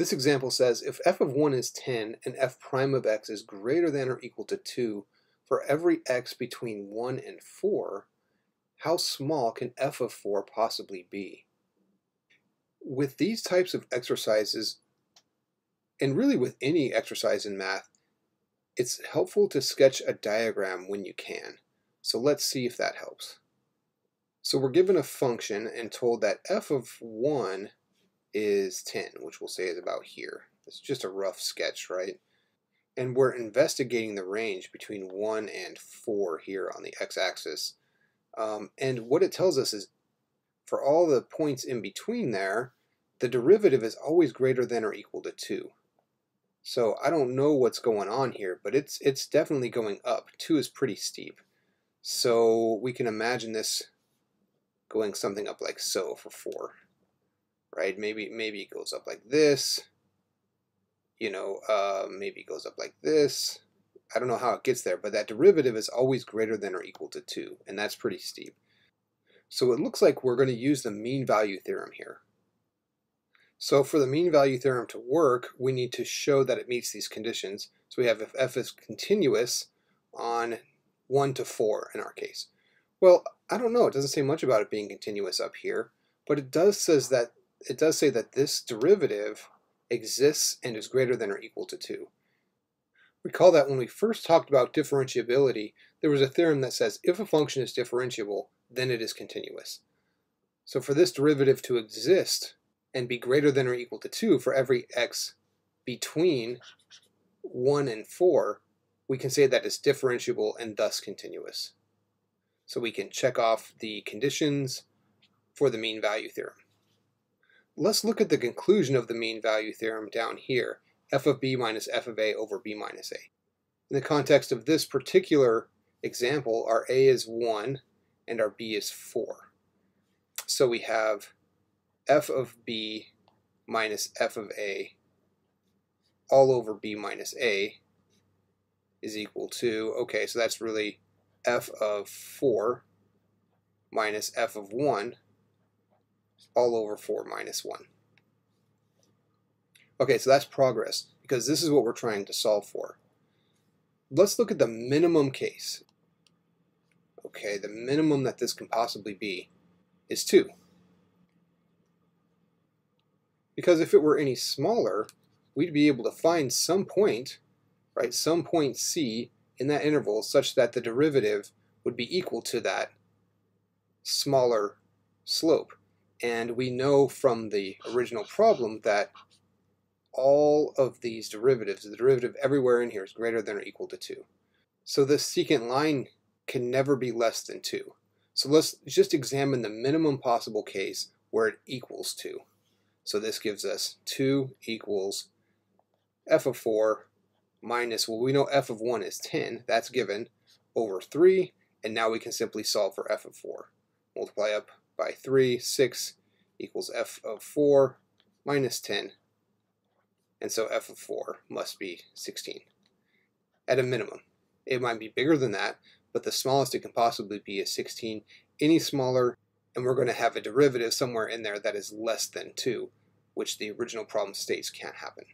This example says if f of 1 is 10 and f prime of x is greater than or equal to 2 for every x between 1 and 4, how small can f of 4 possibly be? With these types of exercises, and really with any exercise in math, it's helpful to sketch a diagram when you can. So let's see if that helps. So we're given a function and told that f of 1 is 10, which we'll say is about here. It's just a rough sketch, right? And we're investigating the range between 1 and 4 here on the x-axis. Um, and what it tells us is for all the points in between there, the derivative is always greater than or equal to 2. So I don't know what's going on here, but it's it's definitely going up. 2 is pretty steep. So we can imagine this going something up like so for 4 right? Maybe maybe it goes up like this. You know, uh, maybe it goes up like this. I don't know how it gets there, but that derivative is always greater than or equal to 2, and that's pretty steep. So it looks like we're going to use the mean value theorem here. So for the mean value theorem to work, we need to show that it meets these conditions. So we have if f is continuous on 1 to 4 in our case. Well, I don't know. It doesn't say much about it being continuous up here, but it does says that it does say that this derivative exists and is greater than or equal to 2. Recall that when we first talked about differentiability, there was a theorem that says if a function is differentiable, then it is continuous. So for this derivative to exist and be greater than or equal to 2 for every x between 1 and 4, we can say that it's differentiable and thus continuous. So we can check off the conditions for the mean value theorem. Let's look at the conclusion of the mean value theorem down here, f of b minus f of a over b minus a. In the context of this particular example, our a is 1 and our b is 4. So we have f of b minus f of a all over b minus a is equal to, okay, so that's really f of 4 minus f of 1 all over 4 minus 1. Okay, so that's progress, because this is what we're trying to solve for. Let's look at the minimum case. Okay, the minimum that this can possibly be is 2. Because if it were any smaller, we'd be able to find some point, right, some point c in that interval such that the derivative would be equal to that smaller slope. And we know from the original problem that all of these derivatives, the derivative everywhere in here is greater than or equal to 2. So the secant line can never be less than 2. So let's just examine the minimum possible case where it equals 2. So this gives us 2 equals f of 4 minus, well we know f of 1 is 10, that's given, over 3, and now we can simply solve for f of 4. Multiply up by 3, 6 equals f of 4 minus 10. And so f of 4 must be 16 at a minimum. It might be bigger than that, but the smallest it can possibly be is 16. Any smaller, and we're going to have a derivative somewhere in there that is less than 2, which the original problem states can't happen.